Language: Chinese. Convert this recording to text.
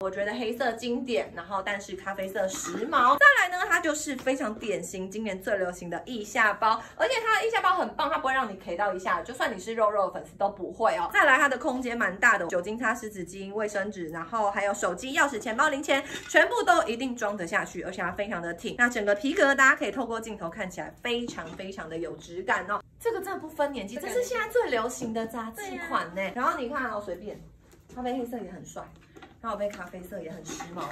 我觉得黑色经典，然后但是咖啡色时髦。再来呢，它就是非常典型今年最流行的腋下包，而且它的腋下包很棒，它不会让你 K 到一下，就算你是肉肉粉丝都不会哦。再来，它的空间蛮大的，酒精擦湿纸巾、卫生纸，然后还有手机、钥匙、钱包、零钱，全部都一定装得下去，而且它非常的挺。那整个皮革大家可以透过镜头看起来非常非常的有质感哦。这个真的不分年纪，这是现在最流行的杂志款呢。然后你看哦，随便，咖啡黑色也很帅。然后杯咖啡色也很时髦，